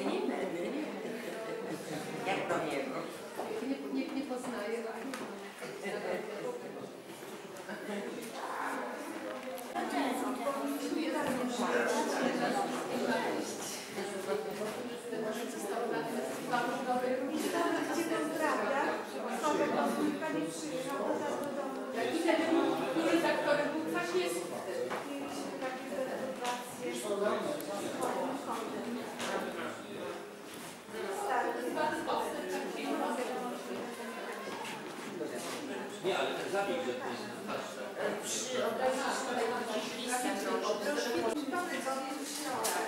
nie, ty nie. Jak to nie? Nie, nie, poznaję. Przy obrazie są takie listy, proszę. Proszę, proszę.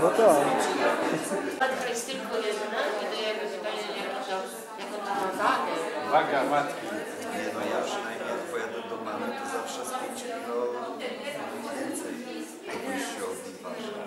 No tak. Matka jest tylko jedna i to jego pytanie, nie wiem, jak on ma wagę. Waga matki. Nie, no ja przynajmniej jak pojadę do mamy, to zawsze z 5 kilo więcej. Jakoś się odważy.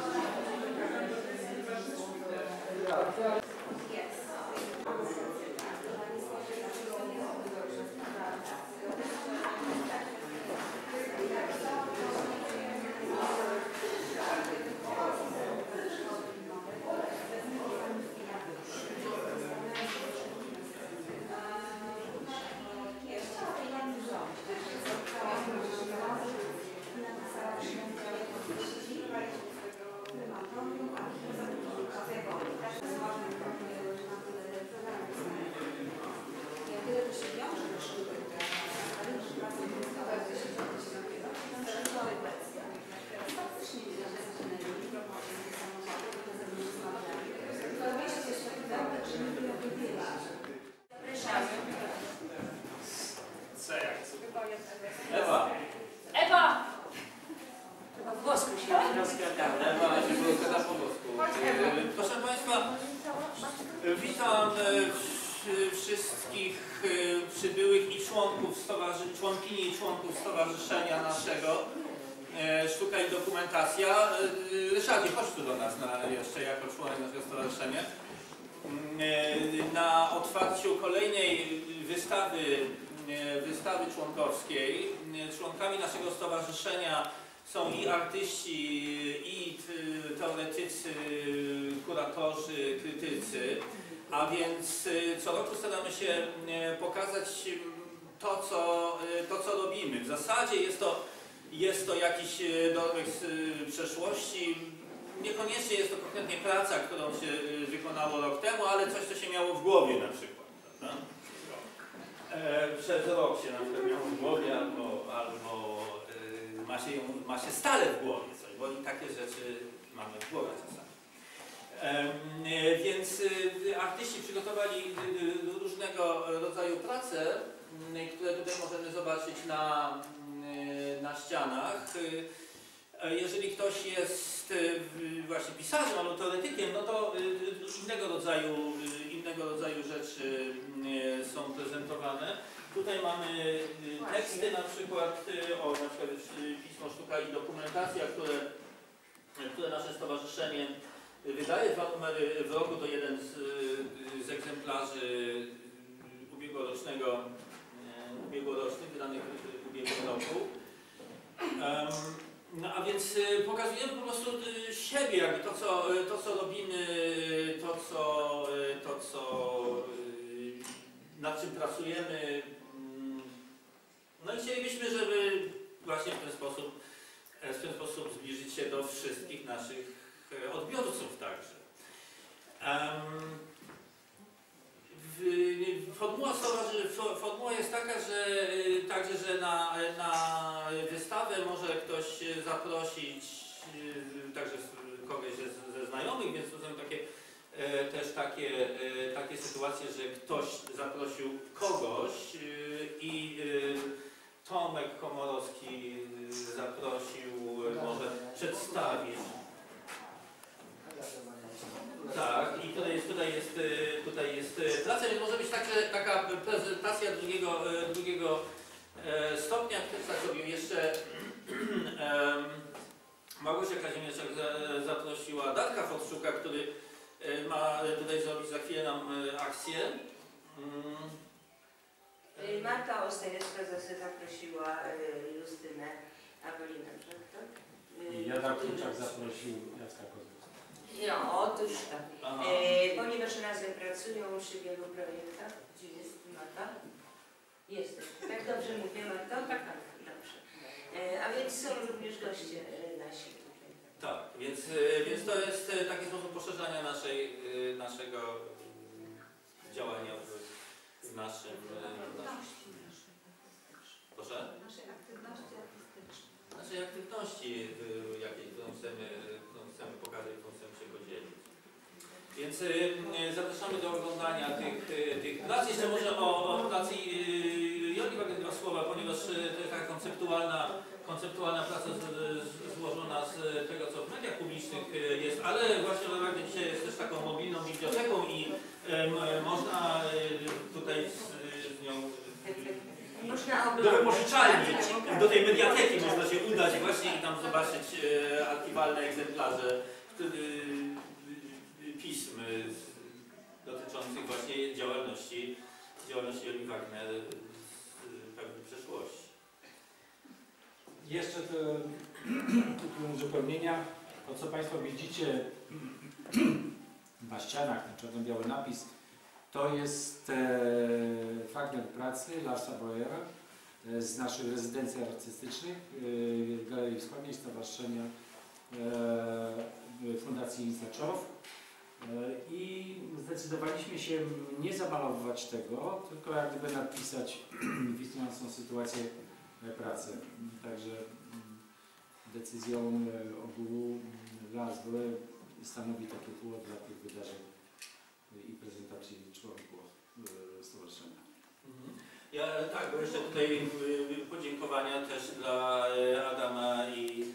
Dokumentacja. E, Ryszardzie, chodź tu do nas na, jeszcze jako członek naszego stowarzyszenia. Mm, Na otwarciu kolejnej wystawy, e, wystawy członkowskiej e, członkami naszego stowarzyszenia są i artyści, i t- teoretycy, kuratorzy, krytycy, a więc y, co roku staramy się y, pokazać y, to, co, y, to, co robimy. W zasadzie jest to, jest to jakiś y, dorobek z przeszłości. Niekoniecznie jest to konkretnie praca, którą się y, wykonało rok temu, ale coś, co się miało w głowie na przykład. Prawda? E, przez rok się na przykład miało w głowie albo, albo ma, się ma się stale w głowie coś, bo takie rzeczy mamy w głowie czasami. E, Więc artyści przygotowali różnego rodzaju prace, które tutaj możemy zobaczyć na, na ścianach. Y, e, Jeżeli ktoś jest w- właśnie pisarzem albo teoretykiem, no to innego rodzaju, innego rodzaju rzeczy y, są prezentowane. Tutaj mamy teksty na przykład o na przykład pismo Sztuka i Dokumentacja, które, które nasze stowarzyszenie wydaje dwa numery w roku. To jeden z, z egzemplarzy ubiegłorocznego, y, ubiegłorocznych, wydanych w ubiegłym roku. Em, No a więc y, pokazujemy po prostu y, siebie, jakby to co, y, to, co robimy, to co, y, to, co y, nad czym pracujemy. Mm, No i chcielibyśmy, żeby właśnie w ten sposób, w ten sposób zbliżyć się do wszystkich naszych e, odbiorców także. Formuła, formuła jest taka, że y, także, że na, na wystawę może ktoś y, zaprosić y, także z- kogoś ze, ze znajomych, więc to są takie, e, też takie, e, takie sytuacje, że ktoś zaprosił kogoś y, i y, Tomek Komorowski y, zaprosił, y, może przedstawić. Tak, i tutaj jest, tutaj jest, tutaj jest praca, więc może być także taka prezentacja drugiego, drugiego e, stopnia, który tak robił jeszcze Małgosia Kazimierczak za- zaprosiła Darka Fotczuka, który e, ma tutaj zrobić za chwilę nam e, akcję. Mm, Y, Marta Ostajewska zase zaprosiła y, Justynę Awelinę, tak? Y, I Jadar który Kluczak zaprosił Jacka Kozłowskiego. No, otóż tak. aha. E, ponieważ razem pracują przy wielu projektach. Gdzie jest Marta? Jestem. Tak dobrze mówię, Marta? Tak, tak, dobrze. E, a więc są również goście e. Tak, więc, e, więc to jest e, taki sposób poszerzania naszej, e, naszego działania w, naszym... proszę? Naszej aktywności artystycznej. naszej aktywności, y, jakiej, którą chcemy, którą chcemy pokazać, którą chcemy się podzielić. Więc y, y, zapraszamy do oglądania tych, y, tych prac. Jeszcze może o, o pracy y, powiem dwa słowa, ponieważ y, to jest taka konceptualna, konceptualna praca z, z, złożona z tego, co w mediach publicznych y, jest, ale właśnie Loragdy dzisiaj jest też taką mobilną biblioteką i m, można tutaj z, nią Można do wypożyczalni, do tej mediateki można się udać właśnie i tam zobaczyć e, archiwalne egzemplarze e, pism e, dotyczących właśnie działalności, działalności Joli Wagner z pewnej przeszłości. Jeszcze to tytułem uzupełnienia, to co Państwo widzicie na ścianach, ten czarno-biały napis, to jest e, fragment pracy Larsa Breuera e, z naszych rezydencji artystycznych e, Galerii Wschodniej Stowarzyszenia e, Fundacji Insaczow. E, I zdecydowaliśmy się nie zamalowywać tego, tylko jak gdyby napisać istniejącą sytuację pracy. Także decyzją e, ogółu mm, Breuer stanowi takie tło dla tych wydarzeń i prezentacji członków e, stowarzyszenia. Mhm. Ja tak, bo jeszcze tutaj podziękowania też dla Adama i,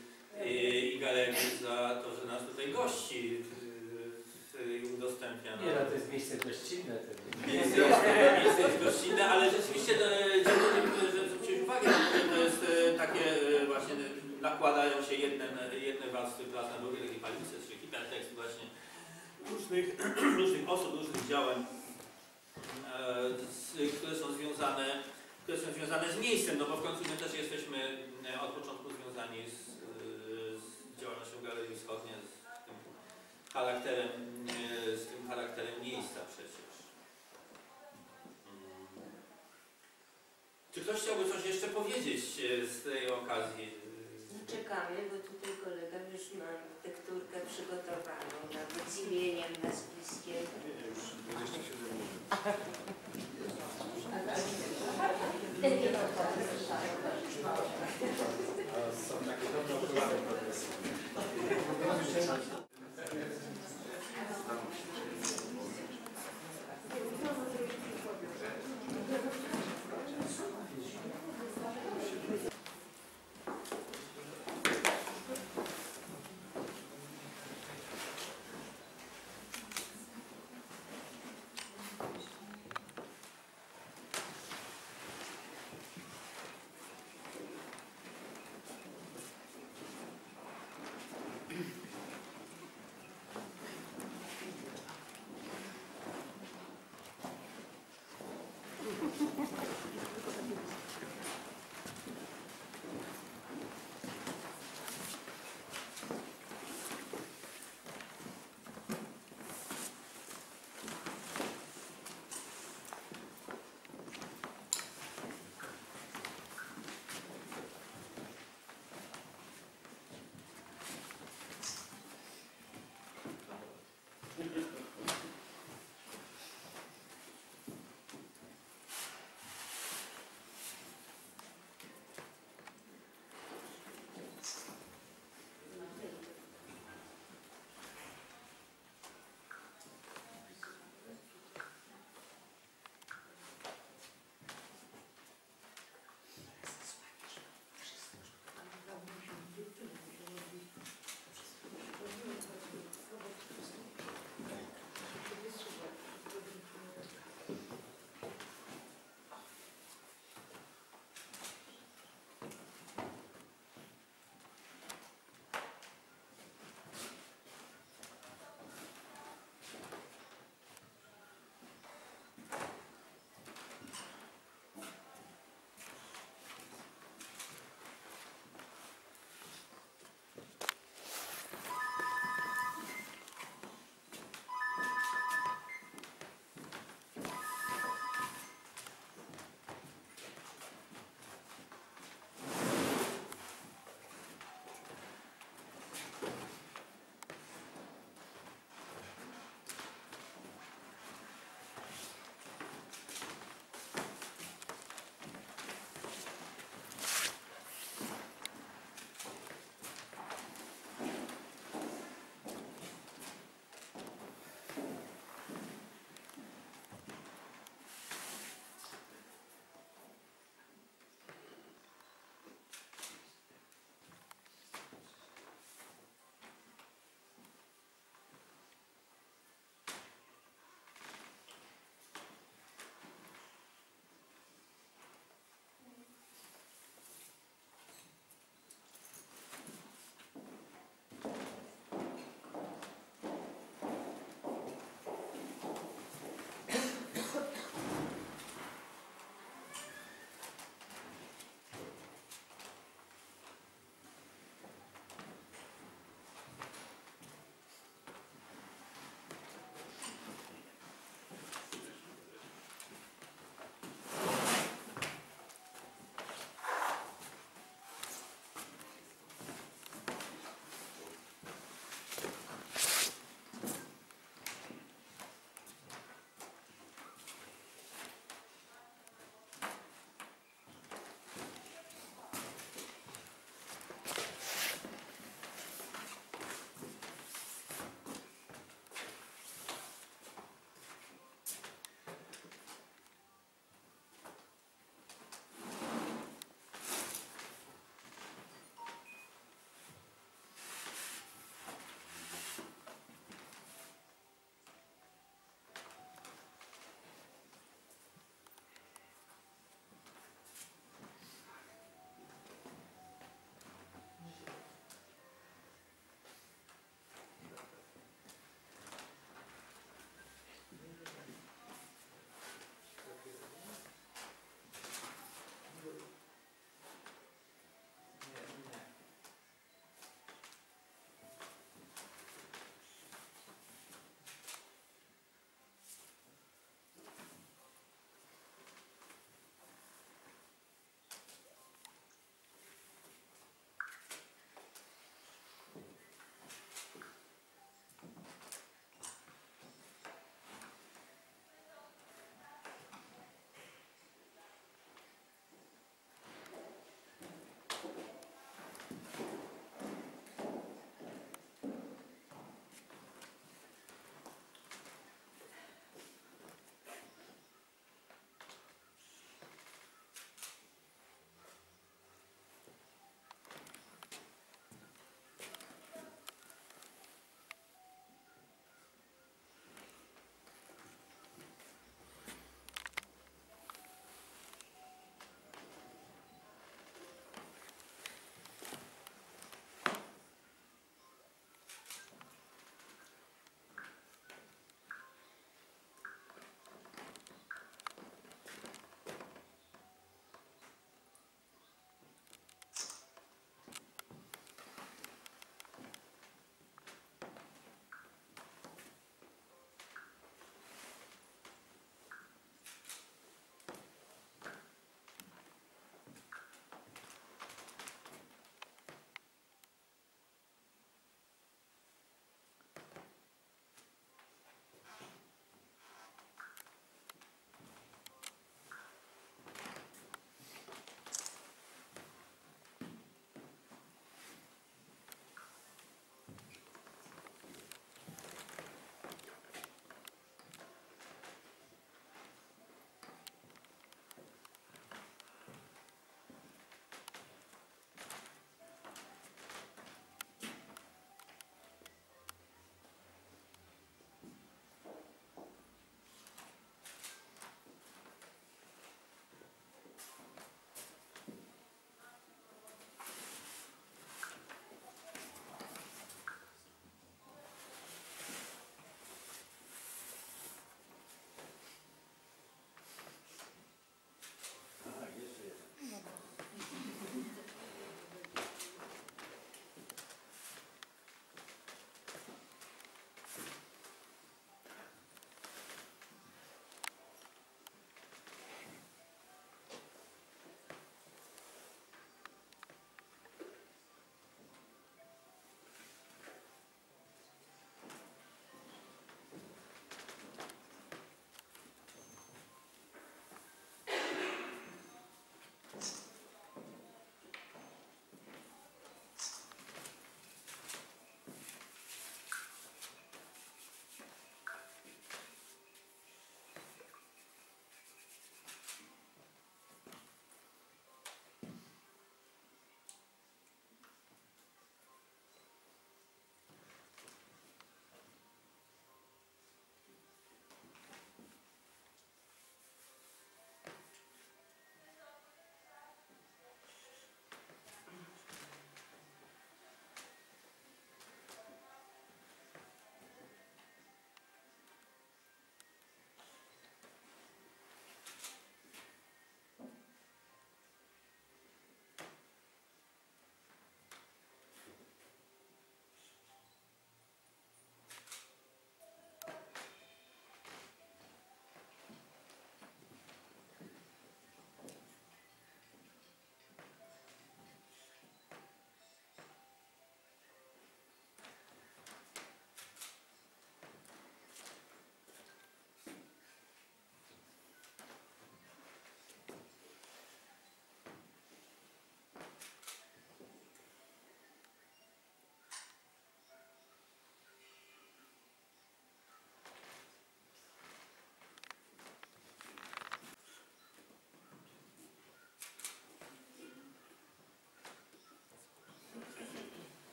i, i Galerii za to, że nas tutaj gości i udostępnia. Nie, no to jest miejsce gościnne. Miejsce jest, miejsce jest gościnne, ale rzeczywiście e, dziękuję, że zwróciłeś uwagę, że to jest e, takie e, właśnie e, nakładają się jedne, jedne warstwy prac na drugie, takie palice, czy hipertekst właśnie różnych, różnych osób, różnych działań, e, które są związane które są związane z miejscem, no bo w końcu my też jesteśmy e, od początku związani z, e, z działalnością Galerii Wschodniej, z tym charakterem, z tym charakterem miejsca przecież. Mm. Czy ktoś chciałby coś jeszcze powiedzieć z tej okazji? Czekamy, bo tutaj kolega już ma tekturkę przygotowaną nawet z imieniem, nazwiskiem. Są takie dobre Gracias.